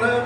live